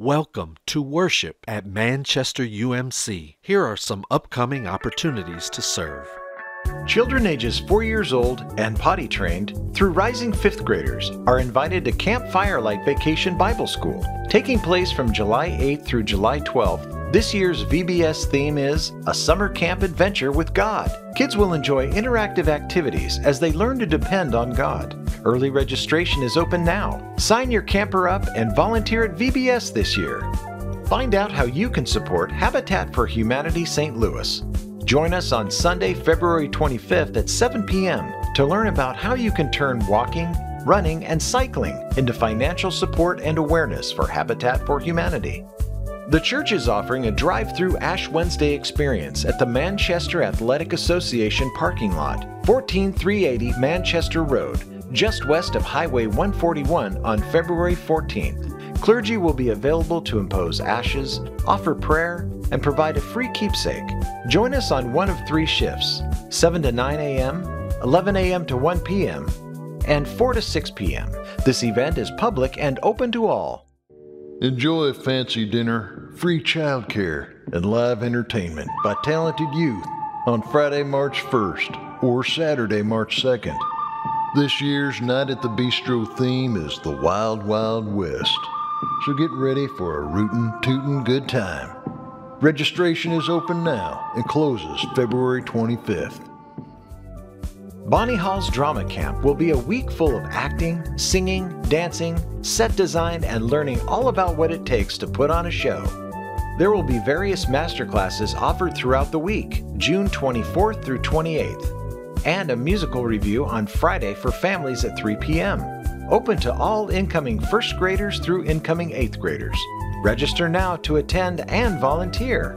Welcome to worship at Manchester UMC. Here are some upcoming opportunities to serve. Children ages 4 years old and potty trained through rising 5th graders are invited to Camp Firelight Vacation Bible School. Taking place from July 8th through July 12th, this year's VBS theme is A Summer Camp Adventure with God. Kids will enjoy interactive activities as they learn to depend on God. Early registration is open now. Sign your camper up and volunteer at VBS this year. Find out how you can support Habitat for Humanity St. Louis. Join us on Sunday, February 25th at 7 p.m. to learn about how you can turn walking, running, and cycling into financial support and awareness for Habitat for Humanity. The church is offering a drive through Ash Wednesday experience at the Manchester Athletic Association parking lot, 14380 Manchester Road, just west of Highway 141 on February 14th. Clergy will be available to impose ashes, offer prayer, and provide a free keepsake. Join us on one of three shifts 7 to 9 a.m., 11 a.m. to 1 p.m., and 4 to 6 p.m. This event is public and open to all. Enjoy a fancy dinner, free childcare, and live entertainment by talented youth on Friday, March 1st or Saturday, March 2nd. This year's Night at the Bistro theme is the Wild Wild West, so get ready for a rootin' tootin' good time. Registration is open now and closes February 25th. Bonnie Hall's Drama Camp will be a week full of acting, singing, dancing, set design, and learning all about what it takes to put on a show. There will be various masterclasses offered throughout the week, June 24th through 28th and a musical review on Friday for families at 3 p.m. Open to all incoming first graders through incoming eighth graders. Register now to attend and volunteer.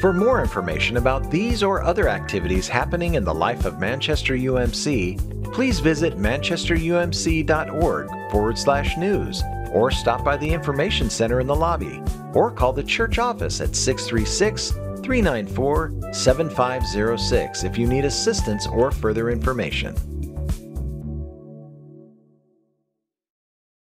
For more information about these or other activities happening in the life of Manchester UMC, please visit manchesterumc.org forward slash news or stop by the Information Center in the lobby or call the church office at 636 394 7506 if you need assistance or further information.